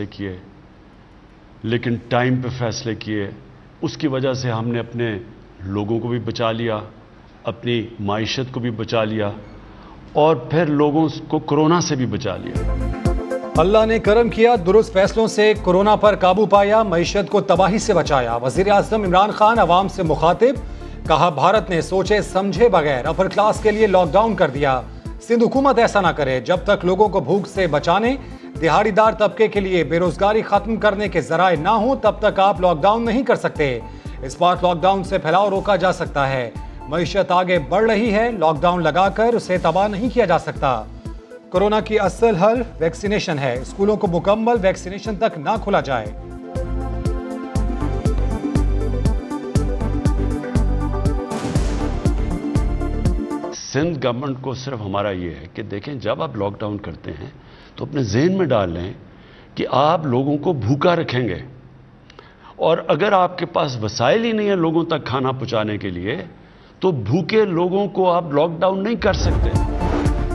फैसले किए, लेकिन टाइम पे फैसले किए। उसकी वजह से हमने अपने लोगों को भी बचा लिया, अपनी मीशत को भी बचा लिया, और फिर लोगों को कोरोना से भी बचा लिया। अल्लाह ने करम किया, दुरुस्त फैसलों से कोरोना पर काबू पाया मीशत को तबाही से बचाया। वज़ीर आज़म इमरान खान आवाम से मुखातिब, कहा, भारत ने सोचे समझे बगैर, अपर क्लास के लिए लॉकडाउन कर दिया। सिंध हुकूमत ऐसा ना करे, जब तक लोगों को भूख से बचाने दिहाड़ीदार तबके के लिए बेरोजगारी खत्म करने के जराए ना हो, तब तक आप लॉकडाउन नहीं कर सकते। इस बार लॉकडाउन से फैलाव रोका जा सकता है। मीशत आगे बढ़ रही है लॉकडाउन लगाकर उसे तबाह नहीं किया जा सकता। कोरोना की असल हल वैक्सीनेशन है। स्कूलों को मुकम्मल वैक्सीनेशन तक ना खोला जाए। सिंध गवर्नमेंट को सिर्फ़ हमारा ये है कि देखें, जब आप लॉकडाउन करते हैं तो अपने जहन में डाल लें कि आप लोगों को भूखा रखेंगे। और अगर आपके पास वसाइल ही नहीं है लोगों तक खाना पहुँचाने के लिए तो भूखे लोगों को आप लॉकडाउन नहीं कर सकते।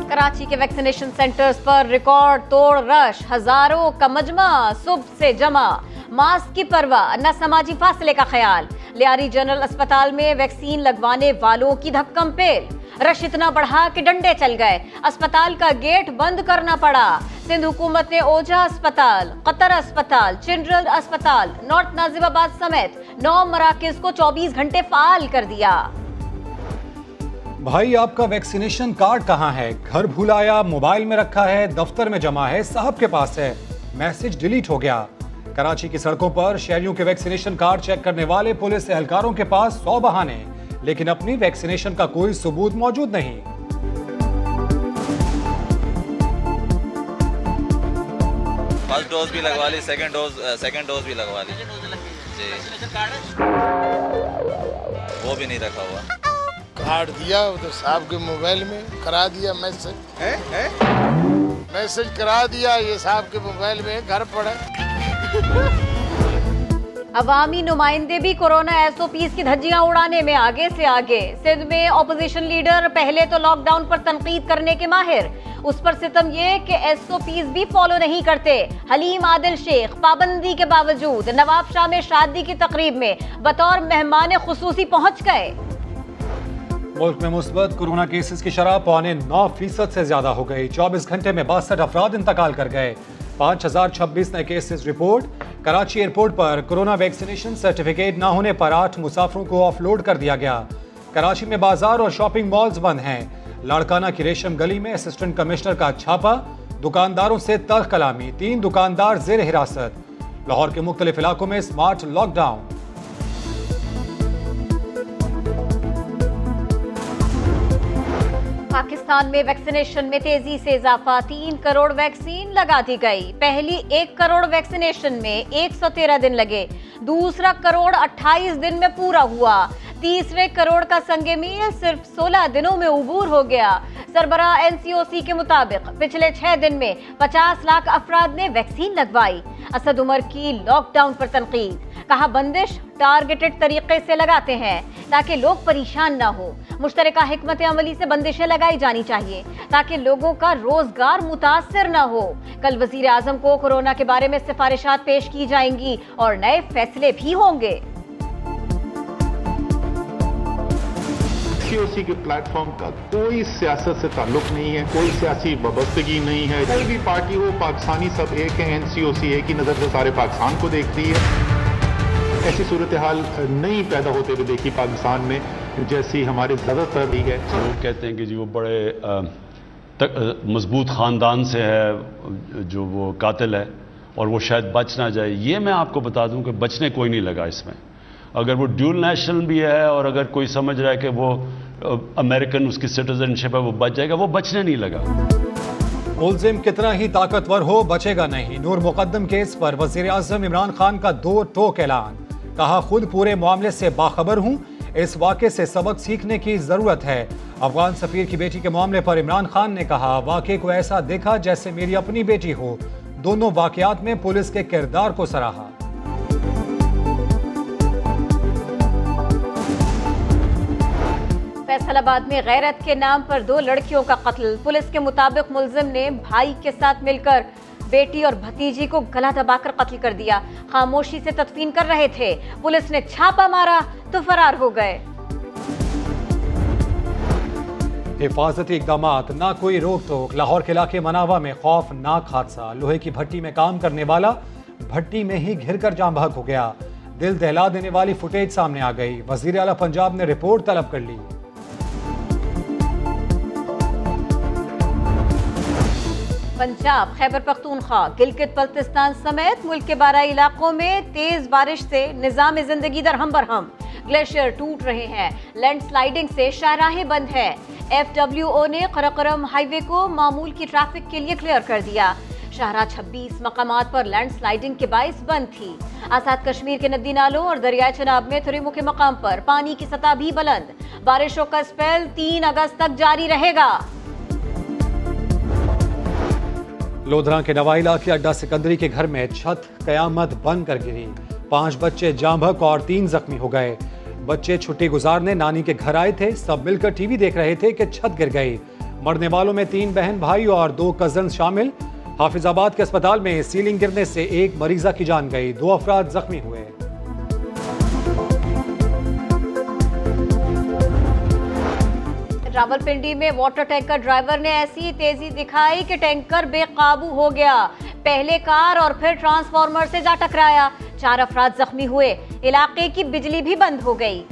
कराची के वैक्सीनेशन सेंटर्स पर रिकॉर्ड तोड़ रश हज़ारों का मजमा सुबह से जमा। मास्क की परवाह, न समाजी फासले का ख्याल। लियारी जनरल अस्पताल में वैक्सीन लगवाने वालों की धक्कम पेल। रश इतना बढ़ा कि डंडे चल गए। अस्पताल का गेट बंद करना पड़ा। सिंध हुकूमत ने ओझा अस्पताल, कतर अस्पताल, चिंड्रल अस्पताल, नॉर्थ नाजिबाबाद समेत नौ मराकज को 24 घंटे फाल कर दिया। भाई, आपका वैक्सीनेशन कार्ड कहाँ है? घर भूलाया, मोबाइल में रखा है, दफ्तर में जमा है, साहब के पास है। मैसेज डिलीट हो गया। कराची की सड़कों पर शहरियों के वैक्सीनेशन कार्ड चेक करने वाले पुलिस एहलकारों के पास सौ बहाने। लेकिन अपनी वैक्सीनेशन का कोई सबूत मौजूद नहीं। फ़र्स्ट डोज भी लगवा ली सेकंड डोज सेकंड डोज भी लगवा ली। जी। वो भी नहीं रखा हुआ। कार्ड दिया उधर साहब के मोबाइल में करा दिया मैसेज। मैसेज करा दिया ये साहब के मोबाइल में घर पड़ा। अवामी नुमाइंदे भी कोरोना एसओपीज की धज्जियाँ उड़ाने में आगे से आगे। सिंध में अपोजिशन लीडर पहले तो लॉकडाउन पर तनकीद करने के माहिर। उस पर सितम ये कि एसओपीज भी फॉलो नहीं करते। हलीम आदिल शेख, पाबंदी के बावजूद नवाब शाह में शादी की तकरीब में बतौर मेहमान खसूसी पहुँच गए। मुल्क में मुस्बत कोरोना केसेस की शराब पौने नौ फ़ीसद से ज़्यादा हो गई। चौबीस घंटे में बासठ अफराद इंतकाल कर गए। पाँच हज़ार छब्बीस नए केसेस रिपोर्ट। कराची एयरपोर्ट पर कोरोना वैक्सीनेशन सर्टिफिकेट न होने पर आठ मुसाफरों को ऑफलोड कर दिया गया। कराची में बाज़ार और शॉपिंग मॉल्स बंद हैं। लाड़काना की रेशम गली में असिस्टेंट कमिश्नर का छापा। दुकानदारों से तल्ख कलामी तीन दुकानदार जेर हिरासत। लाहौर के मुख्तलिफ़ इलाकों में स्मार्ट लॉकडाउन। पाकिस्तान में वैक्सीनेशन में तेज़ी से इजाफा, तीन करोड़ वैक्सीन लगा दी गई। पहली एक करोड़ वैक्सीनेशन में 113 दिन लगे। दूसरा करोड़ 28 दिन में पूरा हुआ। तीसरे करोड़ का संगे मील सिर्फ़ 16 दिनों में उबूर हो गया। सरबरा एनसीओसी के मुताबिक पिछले छह दिन में 50 लाख अफराद ने वैक्सीन लगवाई। असद उमर की लॉकडाउन पर तनकीद। कहा, बंदिश टारगेटेड तरीके से लगाते हैं, ताकि लोग परेशान ना हो। मुश्तर हमत अमली से बंदिशें लगाई जानी चाहिए, ताकि लोगों का रोज़गार मुतासर न हो। कल वज़ीर आज़म को कोरोना के बारे में सिफारिशात पेश की जाएँगी और नए फैसले भी होंगे। के प्लेटफॉर्म का कोई सियासत से ताल्लुक नहीं है, कोई सियासी वाबस्तगी नहीं है। कोई भी पार्टी हो, पाकिस्तानी सब एक है एनसीओसी एक ही नज़र से सारे पाकिस्तान को देखती है। ऐसी सूरत हाल नहीं पैदा होते हुए देखी पाकिस्तान में जैसी हमारे ज़्यादातर ठीक है। लोग कहते हैं कि जी वो बड़े मज़बूत ख़ानदान से है जो वो कातिल है और वो शायद बच ना जाए। ये मैं आपको बता दूँ कि बचने कोई नहीं लगा इसमें। अगर वो ड्यूल नेशनल भी है और अगर कोई समझ रहा है कि वो अमेरिकन उसकी सिटीजनशिप है वो बच जाएगा वो बचने नहीं लगा। मुलजिम कितना ही ताकतवर हो बचेगा नहीं। नूर मुकदम केस पर वज़ीर आज़म इमरान खान का दो टोक ऐलान। कहा, खुद पूरे मामले से बाखबर हूँ। इस वाक़े से सबक सीखने की ज़रूरत है। अफगान सफ़ीर की बेटी के मामले पर इमरान खान ने कहा वाक़े को ऐसा देखा जैसे मेरी अपनी बेटी हो। दोनों वाकयात में पुलिस के किरदार को सराहा। फैसलाबाद में गैरत के नाम पर दो लड़कियों का कत्ल। पुलिस के मुताबिक मुलजिम ने भाई के साथ मिलकर बेटी और भतीजी को गला दबाकर कत्ल कर दिया। खामोशी से तदफीन कर रहे थे। पुलिस ने छापा मारा तो फरार हो गए। हिफाजती इकदाम ना कोई रोक टोक। लाहौर के इलाके मनावा में खौफनाक हादसा। लोहे की भट्टी में काम करने वाला भट्टी में ही घिर कर जाम बहक हो गया। दिल दहला देने वाली फुटेज सामने आ गई। वज़ीर अला पंजाब ने रिपोर्ट तलब कर ली। पंजाब, खैबर पख्तूनख्वा, गिलगित बल्तिस्तान समेत मुल्क के बारह इलाकों में तेज बारिश से निज़ाम ज़िंदगी दरहम बरहम। ग्लेशियर टूट रहे हैं, लैंडस्लाइडिंग से शाहराहें बंद है। एफ़ डब्ल्यू ओ ने करकरम हाईवे को मामूल की ट्रैफ़िक के लिए क्लियर कर दिया। शाहरा 26 मकामात पर लैंडस्लाइडिंग के बायस बंद थी। आज़ाद कश्मीर के नदी नालों और दरियाई चनाब में थोड़े मुख्य मकाम पर पानी की सतह भी बुलंद। बारिशों का स्पेल तीन अगस्त तक जारी रहेगा। लोधरा के नवाइला इलाके अड्डा सिकंदरी के घर में छत कयामत कर गिरी। पाँच बच्चे जांभक और तीन जख्मी हो गए। बच्चे छुट्टी गुजारने नानी के घर आए थे। सब मिलकर टीवी देख रहे थे कि छत गिर गई। मरने वालों में तीन बहन भाई और दो कज़न शामिल। हाफिजाबाद के अस्पताल में सीलिंग गिरने से एक मरीजा की जान गई। दो अफराद जख्मी हुए। रावलपिंडी में वाटर टैंकर ड्राइवर ने ऐसी तेज़ी दिखाई कि टैंकर बेकाबू हो गया। पहले कार और फिर ट्रांसफार्मर से जा टकराया। चार अफराद जख्मी हुए। इलाके की बिजली भी बंद हो गई।